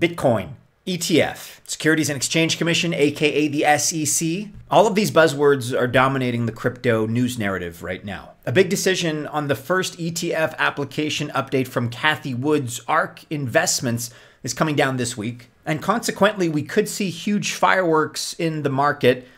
Bitcoin, ETF, Securities and Exchange Commission, aka the SEC. All of these buzzwords are dominating the crypto news narrative right now. A big decision on the first ETF application update from Cathie Wood's ARK Investments is coming down this week, and consequently, we could see huge fireworks in the market,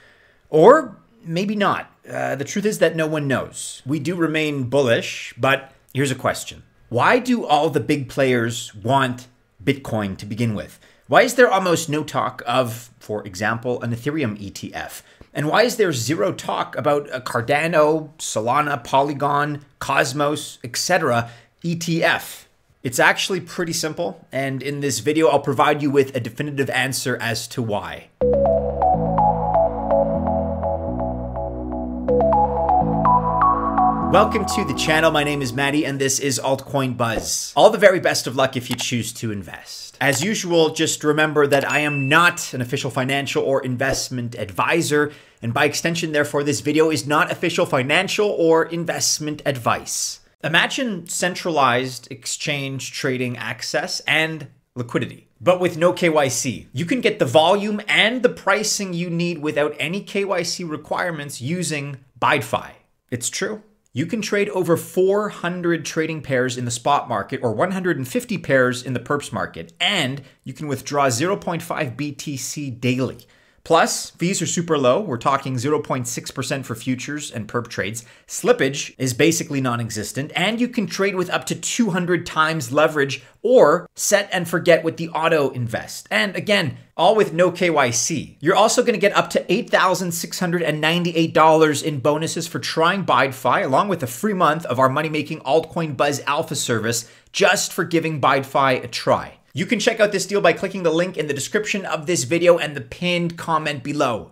or maybe not. Uh, the truth is that no one knows. We do remain bullish, but here's a question Why do all the big players want Bitcoin to begin with? Why is there almost no talk of, for example, an Ethereum ETF? And why is there zero talk about a Cardano, Solana, Polygon, Cosmos, etc. ETF? It's actually pretty simple, and in this video, I'll provide you with a definitive answer as to why. Welcome to the channel. My name is Maddie, and this is Altcoin Buzz. All the very best of luck if you choose to invest. As usual, just remember that I am not an official financial or investment advisor, and by extension, therefore, this video is not official financial or investment advice. Imagine centralized exchange trading access and liquidity, but with no KYC. You can get the volume and the pricing you need without any KYC requirements using BYDFi. It's true. You can trade over 400 trading pairs in the spot market or 150 pairs in the perps market, and you can withdraw 0.5 BTC daily. Plus, fees are super low. We're talking 0.6% for futures and perp trades. Slippage is basically non existent, and you can trade with up to 200 times leverage or set and forget with the auto invest. And again, all with no KYC. You're also going to get up to $8,698 in bonuses for trying BYDFi, along with a free month of our money making altcoin Buzz Alpha service just for giving BYDFi a try. You can check out this deal by clicking the link in the description of this video and the pinned comment below.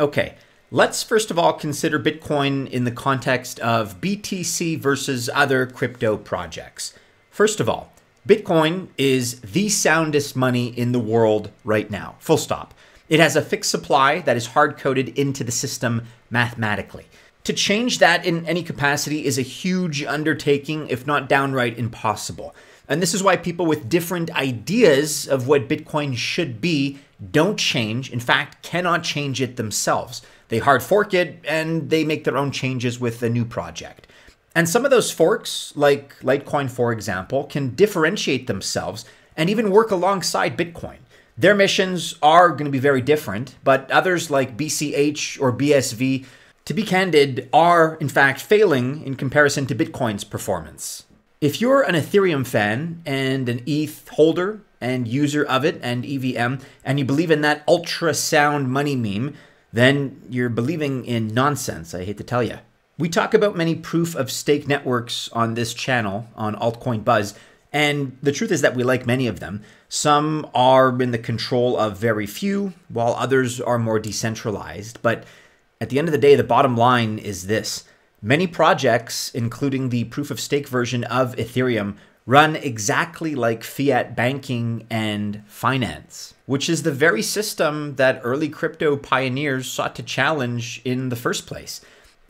Okay, let's first of all consider Bitcoin in the context of BTC versus other crypto projects. First of all, Bitcoin is the soundest money in the world right now, full stop. It has a fixed supply that is hard coded into the system mathematically. To change that in any capacity is a huge undertaking, if not downright impossible. And this is why people with different ideas of what Bitcoin should be don't change, in fact, cannot change it themselves. They hard fork it and they make their own changes with a new project. And some of those forks, like Litecoin, for example, can differentiate themselves and even work alongside Bitcoin. Their missions are going to be very different, but others like BCH or BSV, to be candid, are in fact failing in comparison to Bitcoin's performance. If you're an Ethereum fan and an ETH holder and user of it and EVM, and you believe in that ultrasound money meme, then you're believing in nonsense, I hate to tell you. We talk about many proof of stake networks on this channel on Altcoin Buzz, and the truth is that we like many of them. Some are in the control of very few, while others are more decentralized. But at the end of the day, the bottom line is this Many projects, including the proof of stake version of Ethereum, run exactly like fiat banking and finance, which is the very system that early crypto pioneers sought to challenge in the first place.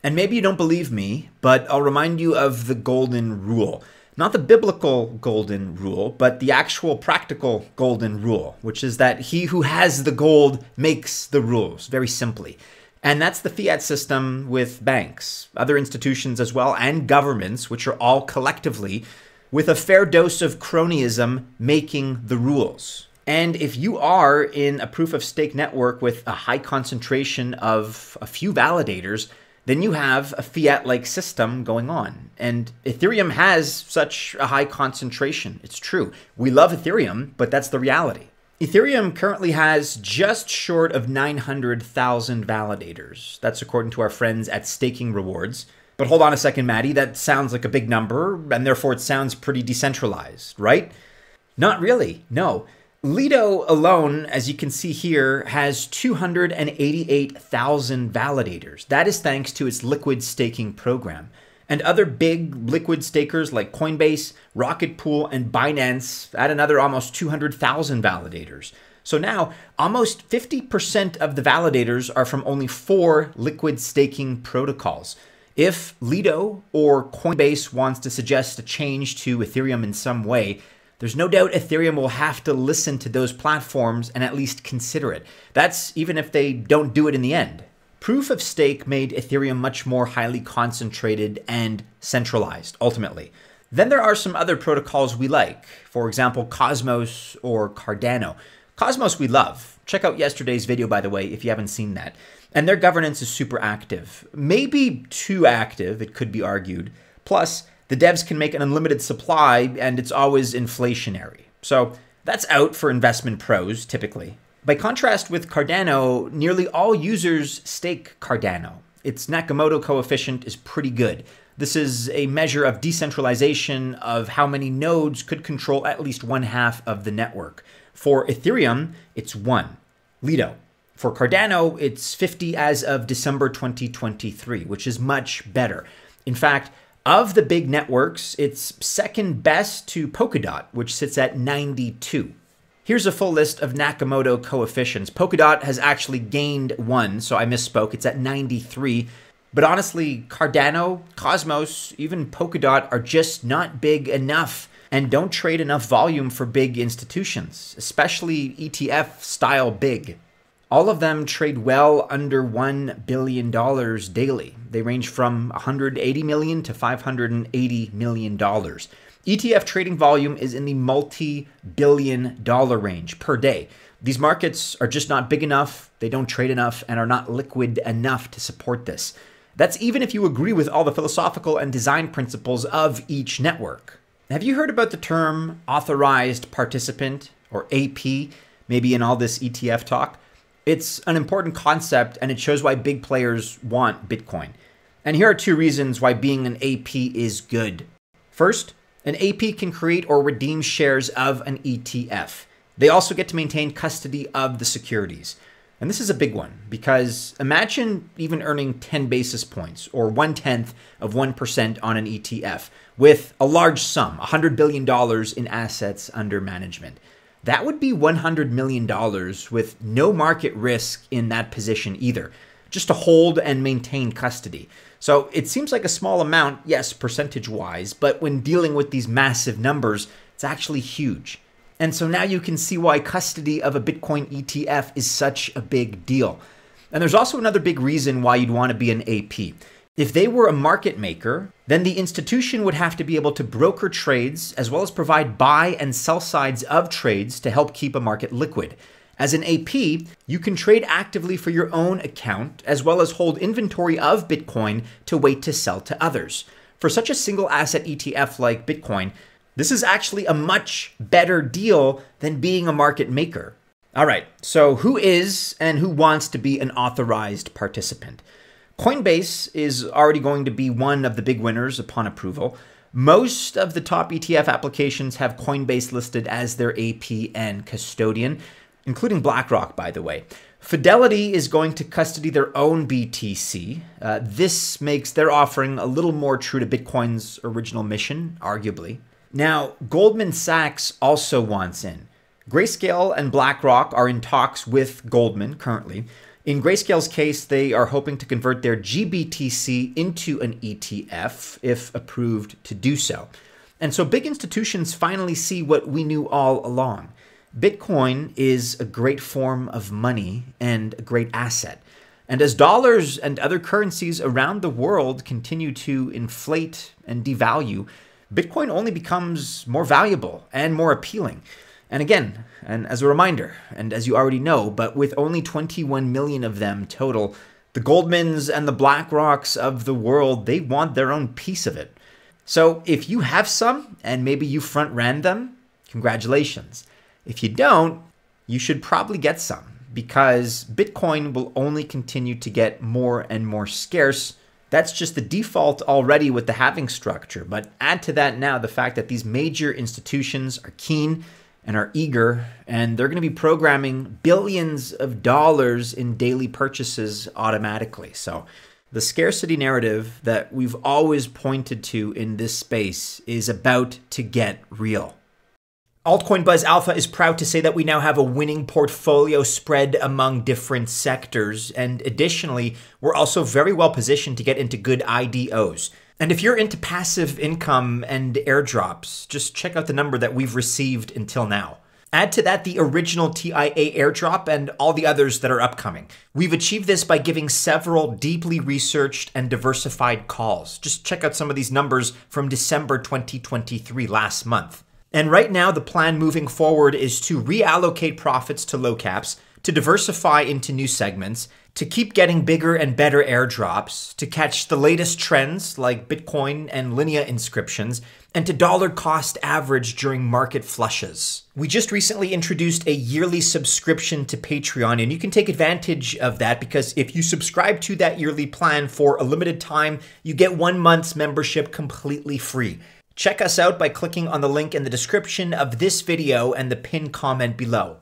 And maybe you don't believe me, but I'll remind you of the golden rule. Not the biblical golden rule, but the actual practical golden rule, which is that he who has the gold makes the rules, very simply. And that's the fiat system with banks, other institutions as well, and governments, which are all collectively, with a fair dose of cronyism, making the rules. And if you are in a proof of stake network with a high concentration of a few validators, then you have a fiat like system going on. And Ethereum has such a high concentration. It's true. We love Ethereum, but that's the reality. Ethereum currently has just short of 900,000 validators. That's according to our friends at Staking Rewards. But hold on a second, Maddie, that sounds like a big number, and therefore it sounds pretty decentralized, right? Not really, no. Lido alone, as you can see here, has 288,000 validators. That is thanks to its liquid staking program and other big liquid stakers like Coinbase, Rocket Pool, and Binance add another almost 200,000 validators. So now, almost 50% of the validators are from only four liquid staking protocols. If Lido or Coinbase wants to suggest a change to Ethereum in some way, there's no doubt Ethereum will have to listen to those platforms and at least consider it. That's even if they don't do it in the end. Proof of stake made Ethereum much more highly concentrated and centralized, ultimately. Then there are some other protocols we like, for example, Cosmos or Cardano. Cosmos we love. Check out yesterday's video, by the way, if you haven't seen that. And their governance is super active. Maybe too active, it could be argued. Plus, the devs can make an unlimited supply, and it's always inflationary. So that's out for investment pros, typically. By contrast with Cardano, nearly all users stake Cardano. Its Nakamoto coefficient is pretty good. This is a measure of decentralization of how many nodes could control at least one half of the network. For Ethereum, it's one. Lido. For Cardano, it's 50 as of December 2023, which is much better. In fact, of the big networks, it's second best to Polkadot, which sits at 92. Here's a full list of Nakamoto coefficients. Polkadot has actually gained one, so I misspoke. It's at 93 but honestly, Cardano, Cosmos, even Polkadot are just not big enough and don't trade enough volume for big institutions, especially ETF style big. All of them trade well under $1 billion daily. They range from 180 million to 580 million dollars. ETF trading volume is in the multi billion dollar range per day. These markets are just not big enough, they don't trade enough, and are not liquid enough to support this. That's even if you agree with all the philosophical and design principles of each network. Have you heard about the term authorized participant, or AP, maybe in all this ETF talk? It's an important concept and it shows why big players want Bitcoin. And here are two reasons why being an AP is good. First, an AP can create or redeem shares of an ETF. They also get to maintain custody of the securities. And this is a big one because imagine even earning 10 basis points or one tenth of 1% on an ETF with a large sum, $100 billion in assets under management. That would be $100 million with no market risk in that position either, just to hold and maintain custody. So it seems like a small amount, yes, percentage wise, but when dealing with these massive numbers, it's actually huge. And so now you can see why custody of a Bitcoin ETF is such a big deal. And there's also another big reason why you'd want to be an AP. If they were a market maker, then the institution would have to be able to broker trades as well as provide buy and sell sides of trades to help keep a market liquid. As an AP, you can trade actively for your own account as well as hold inventory of Bitcoin to wait to sell to others. For such a single asset ETF like Bitcoin, this is actually a much better deal than being a market maker. All right, so who is and who wants to be an authorized participant? Coinbase is already going to be one of the big winners upon approval. Most of the top ETF applications have Coinbase listed as their AP and custodian, including BlackRock, by the way. Fidelity is going to custody their own BTC. Uh, this makes their offering a little more true to Bitcoin's original mission, arguably. Now, Goldman Sachs also wants in. Grayscale and BlackRock are in talks with Goldman currently. In Grayscale's case, they are hoping to convert their GBTC into an ETF if approved to do so. And so big institutions finally see what we knew all along. Bitcoin is a great form of money and a great asset. And as dollars and other currencies around the world continue to inflate and devalue, Bitcoin only becomes more valuable and more appealing. And again, and as a reminder, and as you already know, but with only 21 million of them total, the Goldmans and the BlackRocks of the world, they want their own piece of it. So if you have some and maybe you front ran them, congratulations. If you don't, you should probably get some because Bitcoin will only continue to get more and more scarce that's just the default already with the halving structure. But add to that now the fact that these major institutions are keen and are eager, and they're going to be programming billions of dollars in daily purchases automatically. So the scarcity narrative that we've always pointed to in this space is about to get real. Altcoin Buzz Alpha is proud to say that we now have a winning portfolio spread among different sectors. And additionally, we're also very well positioned to get into good IDOs. And if you're into passive income and airdrops, just check out the number that we've received until now. Add to that the original TIA airdrop and all the others that are upcoming. We've achieved this by giving several deeply researched and diversified calls. Just check out some of these numbers from December 2023 last month. And right now, the plan moving forward is to reallocate profits to low caps, to diversify into new segments, to keep getting bigger and better airdrops, to catch the latest trends like Bitcoin and Linea inscriptions, and to dollar cost average during market flushes. We just recently introduced a yearly subscription to Patreon, and you can take advantage of that because if you subscribe to that yearly plan for a limited time, you get one month's membership completely free. Check us out by clicking on the link in the description of this video and the pinned comment below.